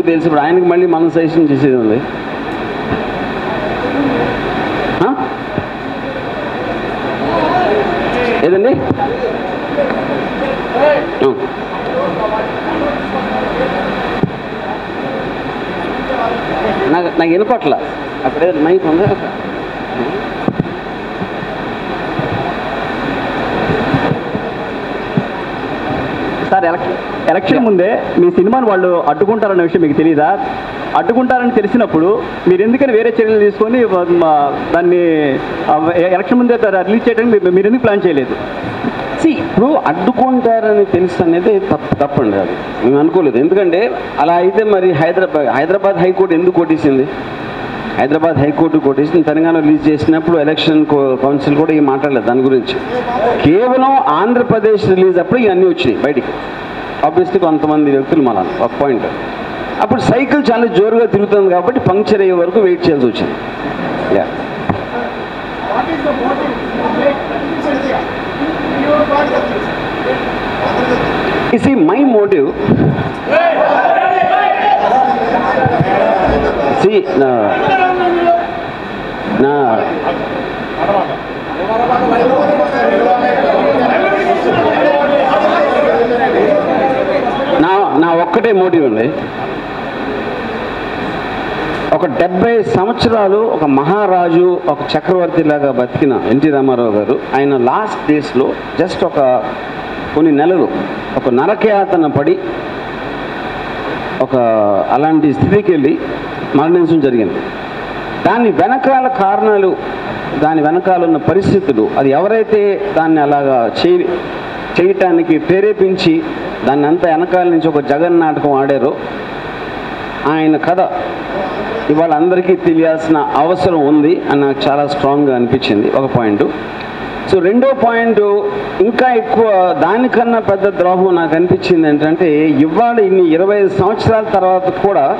ఎక్కువ తెలిసి ఇప్పుడు ఆయనకి మళ్ళీ మనం సజెషన్ చేసేది ఉంది ఏదండి? నాకు నాకు వినపట్ల? అక్కడే మైక్ ఉందా? సార్ ఎలక్షన్ ఎలక్షన్ ముందే మీ సినిమాని వాళ్ళు అడ్డుకుంటారన్న విషయం మీకు తెలియదా అడ్డుకుంటారని తెలిసినప్పుడు మీరు ఎందుకని వేరే చర్యలు తీసుకొని దాన్ని ఎలక్షన్ ముందే రిలీజ్ చేయడానికి మీరు- ఎందుకు ప్లాన్ చేయలేదు? సి ఇప్పుడు అడ్డుకుంటారని తెలుసు అనేది తప్పు తప్పండి అది. మేము అనుకోలేదు. ఎందుకంటే అలా అయితే మరి హైదరాబాద్ హైదరాబాద్ హైకోర్టు ఎందుకు కొట్టేసింది? హైదరాబాద్ హైకోర్టు కొట్టేసింది తెలంగాణ రిలీజ్ చేసినప్పుడు ఎలక్షన్ కౌన్సిల్ కూడా ఏం మాట్లాడలేదు దాని గురించి. కేవలం ఆంధ్రప్రదేశ్ రిలీజ్ అప్పుడు ఇవన్నీ వచ్చినాయి బయటికి. ఆబ్వియస్లీ కొంతమంది వ్యక్తులు మన ఒక పాయింట్ అప్పుడు సైకిల్ చాలా జోరుగా తిరుగుతుంది కాబట్టి పంక్చర్ అయ్యే వరకు వెయిట్ చేయాల్సి వచ్చింది. Yeah You my motive See, no. నా నా ఒక్కటే మోటివ్ అండి ఒక డెబ్బై సంవత్సరాలు ఒక మహారాజు ఒక చక్రవర్తి లాగా బతికిన ఎన్టీ రామారావు గారు ఆయన లాస్ట్ డేస్లో జస్ట్ ఒక కొన్ని నెలలు ఒక నరకయాతన పడి ఒక అలాంటి స్థితికి వెళ్ళి మరణించడం జరిగింది. దాని వెనకాల కారణాలు దాని వెనకాల ఉన్న పరిస్థితులు అది ఎవరైతే దాన్ని అలాగా చే చేయటానికి ప్రేరేపించి దాన్ని అంతా వెనకాల నుంచి ఒక జగన్ నాటకం ఆడారో ఆయన కథ ఇవాళ అందరికీ తెలియాల్సిన అవసరం ఉంది అని నాకు చాలా స్ట్రాంగ్గా అనిపించింది. ఒక పాయింట్. సో రెండో పాయింట్ ఇంకా ఎక్కువ దానికన్నా పెద్ద ద్రోహం నాకు అనిపించింది ఏంటంటే ఇవాళ ఇన్ని ఇరవై ఐదు సంవత్సరాల తర్వాత కూడా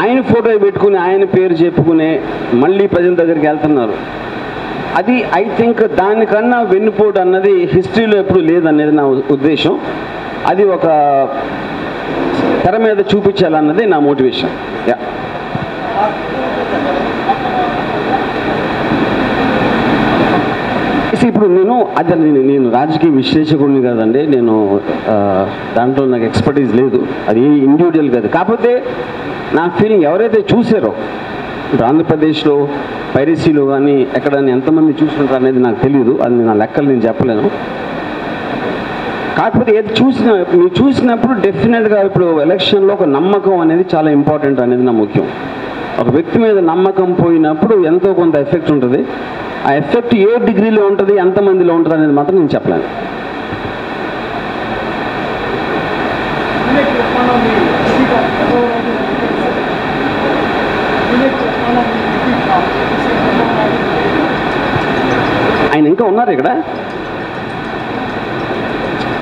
ఆయన ఫోటో పెట్టుకుని ఆయన పేరు చెప్పుకునే మళ్ళీ ప్రజల దగ్గరికి వెళ్తున్నారు. అది ఐ థింక్ దానికన్నా వెన్నుపోటు అన్నది హిస్టరీలో ఎప్పుడు లేదనేది నా ఉద్దేశం. అది ఒక తెర మీద చూపించాలన్నది నా మోటివేషన్ యా ఇప్పుడు నేను అది నేను రాజకీయ విశ్లేషకుడిని కాదండి నేను దాంట్లో నాకు ఎక్స్పర్టీస్ లేదు. అది ఇండివిజువల్ కాదు. కాకపోతే నా ఫీలింగ్ ఎవరైతే చూసారో ఇప్పుడు ఆంధ్రప్రదేశ్లో పైరసీలు కానీ ఎక్కడ ఎంతమంది చూసుకుంటారు అనేది నాకు తెలియదు. అది నా లెక్కలు నేను చెప్పలేను. కాకపోతే ఏది చూసిన మీరు చూసినప్పుడు డెఫినెట్గా ఇప్పుడు ఎలక్షన్లో ఒక నమ్మకం అనేది చాలా ఇంపార్టెంట్ అనేది నా ముఖ్యం. ఒక వ్యక్తి మీద నమ్మకం పోయినప్పుడు ఎంతో కొంత ఎఫెక్ట్ ఉంటుంది. ఆ ఎఫెక్ట్ ఏ డిగ్రీలో ఉంటుంది ఎంతమందిలో ఉంటుంది అనేది మాత్రం నేను చెప్పలేను. ఆయన ఇంకా ఉన్నారు ఇక్కడ?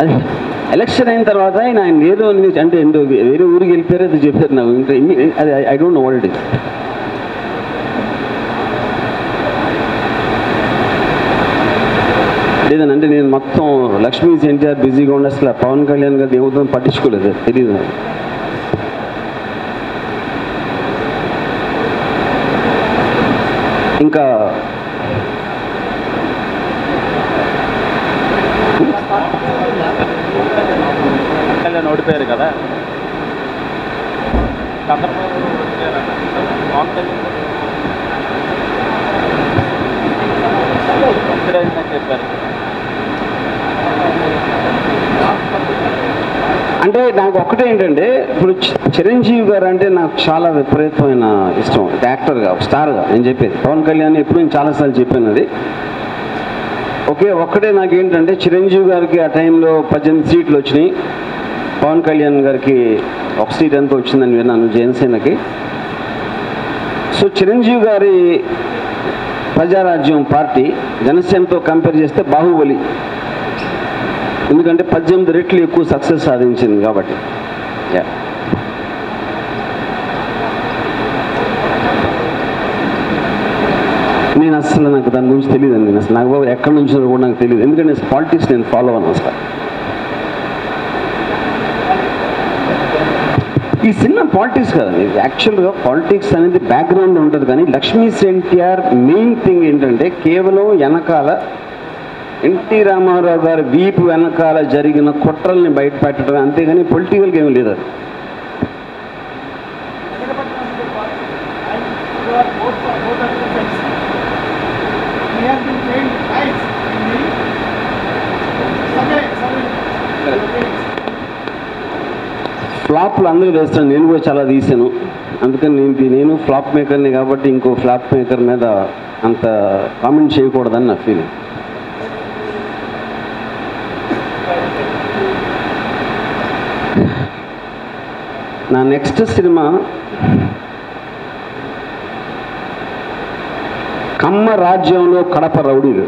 అదే. ఎలక్షన్ అయిన తర్వాత ఆయన ఆయన ఏదో అంటే ఏంటో వేరే ఊరికి వెళ్ళిపోయారు అది చెప్పారు నాకు. ఇంకా అది I don't know what it is లేదనంటే నేను మొత్తం లక్ష్మీ ఎన్టీఆర్ బిజీగా ఉండి అసలు పవన్ కళ్యాణ్ గారు ఏమవుతుందో పట్టించుకోలేదు. తెలియదు ఇంకా కళ్యాణ్ ఓడిపోయారు కదా? చంద్రబాబు ఓడిపోయారు పవన్ కళ్యాణ్ అని చెప్పారు. అంటే నాకు ఒక్కటే ఏంటంటే ఇప్పుడు చి- చిరంజీవి గారు అంటే నాకు చాలా విపరీతమైన ఇష్టం. యాక్టర్గా ఒక స్టార్గా నేను చెప్పేది. పవన్ కళ్యాణ్ ఎప్పుడు నేను చాలాసార్లు చెప్పాను అది ఒక్కటే నాకు ఏంటంటే చిరంజీవి గారికి ఆ టైంలో పద్దెనిమిది సీట్లు వచ్చినాయి. పవన్ కళ్యాణ్ గారికి ఒక సీట్ ఎంత వచ్చిందని విన్నాను జనసేనకి. సో చిరంజీవి గారి ప్రజారాజ్యం పార్టీ జనసేనతో కంపేర్ చేస్తే బాహుబలి. ఎందుకంటే పద్దెనిమిది రెట్లు ఎక్కువ సక్సెస్ సాధించింది కాబట్టి. యా నేను అసలు నాకు దాని గురించి తెలియదు అండి అసలు నాకు బాబు ఎక్కడి నుంచి కూడా నాకు తెలియదు ఎందుకంటే పాలిటిక్స్ నేను ఫాలో అవ్వను అసలు. ఈ సినిమా పాలిటిక్స్ కదా ఇది యాక్చువల్గా పాలిటిక్స్ అనేది బ్యాక్గ్రౌండ్ ఉంటుంది కానీ లక్ష్మీ ఎన్టీఆర్ మెయిన్ థింగ్ ఏంటంటే కేవలం వెనకాల ఎన్టీ రామారావు గారి వీపు వెనకాల జరిగిన కుట్రల్ని బయటపెట్టడం అంతేగాని పొలిటికల్గా ఏమీ లేదు అది. ఫ్లాప్లు అందరూ వేస్తాను. నేను కూడా చాలా తీసాను అందుకని నేను నేను ఫ్లాప్ మేకర్ని కాబట్టి ఇంకో ఫ్లాప్ మేకర్ మీద అంత కామెంట్ చేయకూడదని నా ఫీలింగ్ నా నెక్స్ట్ సినిమా కమ్మ రాజ్యంలో కడప రౌడీలు.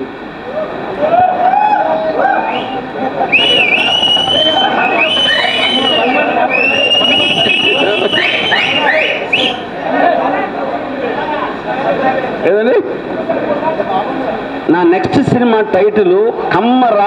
ఏదండి? నా నెక్స్ట్ సినిమా టైటిల్ కమ్మ రా